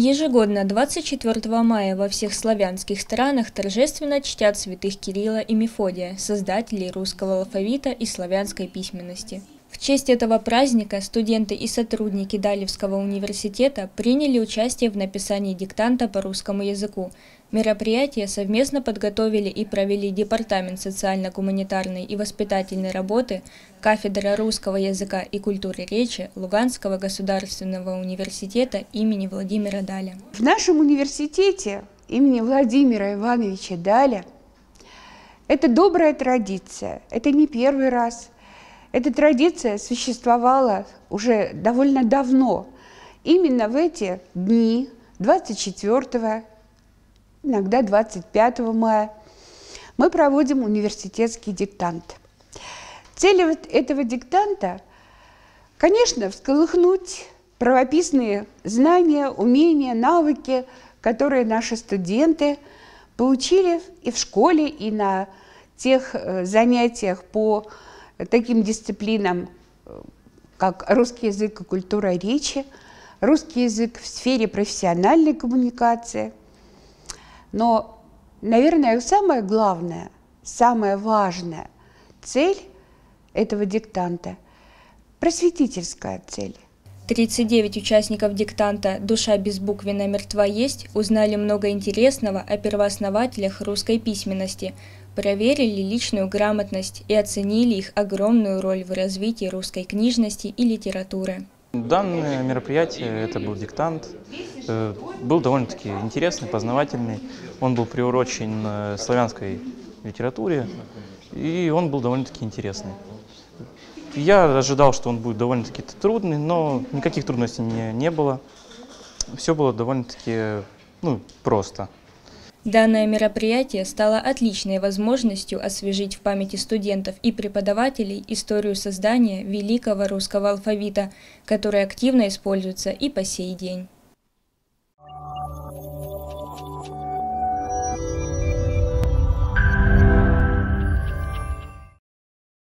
Ежегодно 24 мая во всех славянских странах торжественно чтят святых Кирилла и Мефодия, создателей русского алфавита и славянской письменности. В честь этого праздника студенты и сотрудники Далевского университета приняли участие в написании диктанта по русскому языку. Мероприятие совместно подготовили и провели Департамент социально-гуманитарной и воспитательной работы, Кафедра русского языка и культуры речи Луганского государственного университета имени Владимира Даля. В нашем университете имени Владимира Ивановича Даля это добрая традиция, это не первый раз – эта традиция существовала уже довольно давно. Именно в эти дни, 24, иногда 25 мая, мы проводим университетский диктант. Цель этого диктанта, конечно, всколыхнуть правописные знания, умения, навыки, которые наши студенты получили и в школе, и на тех э, занятиях по таким дисциплинам, как русский язык и культура речи, русский язык в сфере профессиональной коммуникации. Но, наверное, самое главное, самая важная цель этого диктанта – просветительская цель. 39 участников диктанта «Душа без буквы мертва есть» узнали много интересного о первооснователях русской письменности, проверили личную грамотность и оценили их огромную роль в развитии русской книжности и литературы. Данное мероприятие, это был диктант, э, был довольно-таки интересный, познавательный. Он был приурочен э, славянской литературе, и он был довольно-таки интересный. Я ожидал, что он будет довольно-таки трудный, но никаких трудностей не, не было. Все было довольно-таки ну, просто. Данное мероприятие стало отличной возможностью освежить в памяти студентов и преподавателей историю создания великого русского алфавита, который активно используется и по сей день.